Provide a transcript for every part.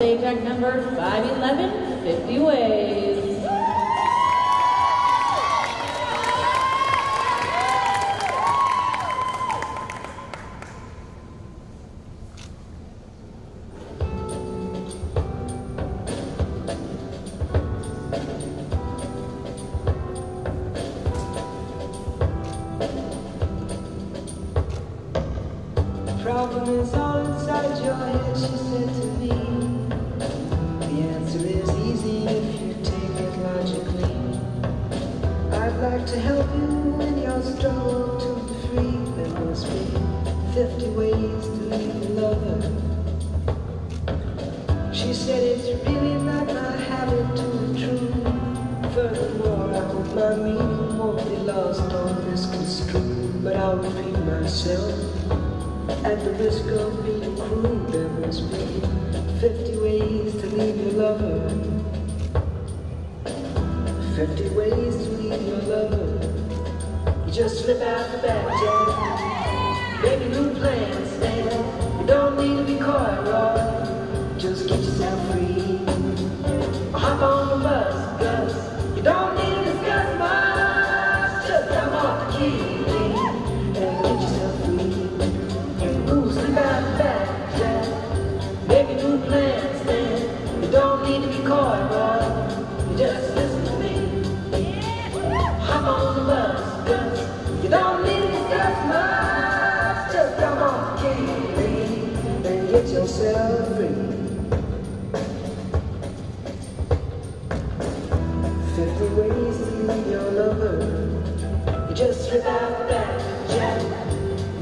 Act number 511, 50 Ways. problem is all inside your head, she said to me. To help you in your struggle to be free. There must be 50 ways to leave a lover. She said it's really not my habit to intrude. Furthermore, I hope my meaning won't be lost or misconstrued. But I'll repeat myself. At the risk of being cruel, 50 ways to leave your lover. You just slip out the back, door. Make get yourself free. Fifty ways to leave your lover. You just slip out back, Jack.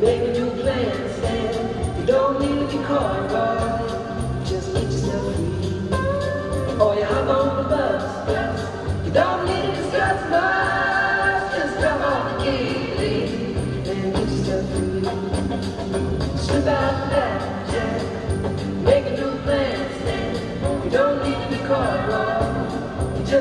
Make a new plan, Stan. You don't need to coy, Roy. Just get yourself free. Or you hop on the bus. You don't need to discuss much. Just and get yourself free.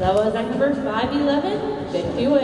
That was act number 511, 50 Ways.